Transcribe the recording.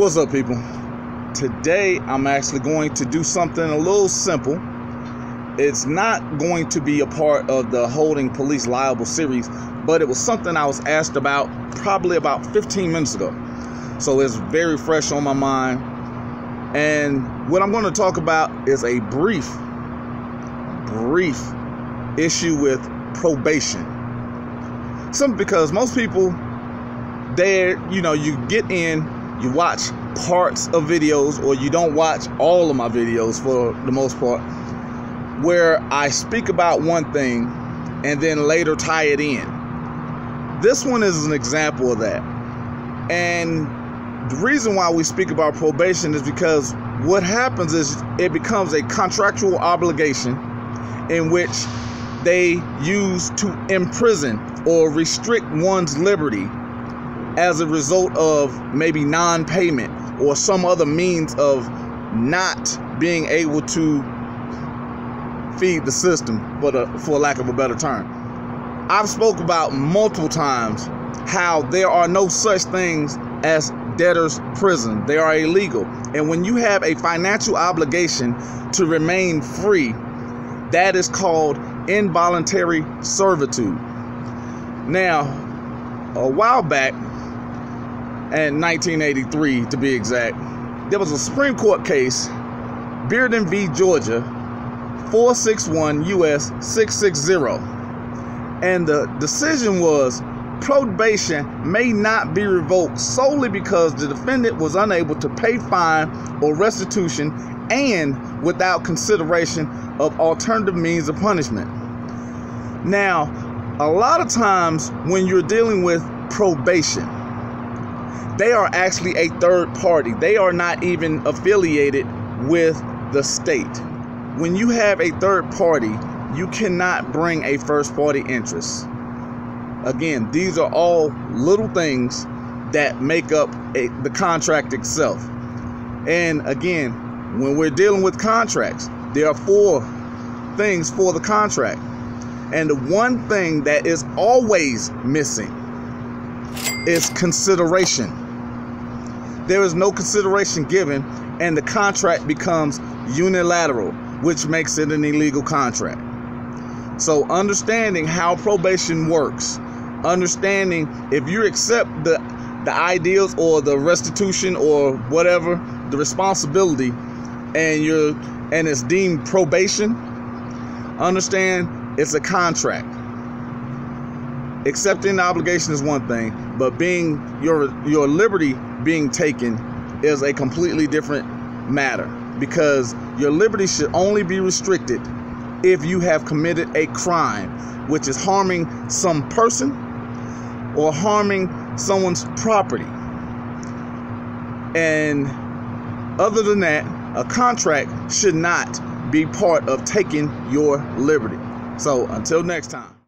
What's up, people? Today I'm actually going to do something a little simple. It's not going to be a part of the Holding Police Liable series, but it was something I was asked about probably about 15 minutes ago. So it's very fresh on my mind. And what I'm going to talk about is a brief, brief issue with probation. Simply because most people, they you know, you get in you watch parts of videos or you don't watch all of my videos for the most part where I speak about one thing and then later tie it in. This one is an example of that. And the reason why we speak about probation is because what happens is it becomes a contractual obligation in which they use to imprison or restrict one's liberty as a result of maybe non payment or some other means of not being able to feed the system, but uh, for lack of a better term. I've spoke about multiple times how there are no such things as debtor's prison. They are illegal. And when you have a financial obligation to remain free, that is called involuntary servitude. Now, a while back, in 1983 to be exact, there was a Supreme Court case, Bearden v. Georgia, 461 US 660. And the decision was probation may not be revoked solely because the defendant was unable to pay fine or restitution and without consideration of alternative means of punishment. Now, a lot of times when you're dealing with probation, they are actually a third party. They are not even affiliated with the state. When you have a third party, you cannot bring a first party interest. Again, these are all little things that make up a, the contract itself. And again, when we're dealing with contracts, there are four things for the contract. And the one thing that is always missing is consideration there is no consideration given, and the contract becomes unilateral, which makes it an illegal contract. So, understanding how probation works, understanding if you accept the the ideals or the restitution or whatever the responsibility, and you're and it's deemed probation, understand it's a contract. Accepting the obligation is one thing, but being your your liberty being taken is a completely different matter because your liberty should only be restricted if you have committed a crime, which is harming some person or harming someone's property. And other than that, a contract should not be part of taking your liberty. So until next time.